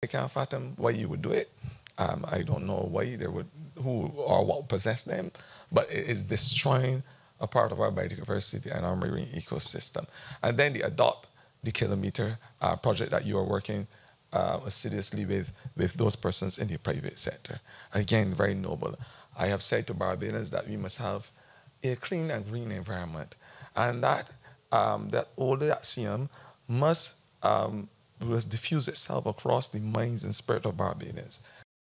I can't fathom why you would do it. Um, I don't know why they would, who or what possessed them, but it is destroying a part of our biodiversity and our marine ecosystem. And then the adopt the kilometer uh, project that you are working uh, assiduously with, with those persons in the private sector. Again, very noble. I have said to Barbadians that we must have a clean and green environment, and that um, that older axiom must um, diffuse itself across the minds and spirit of Barbadians.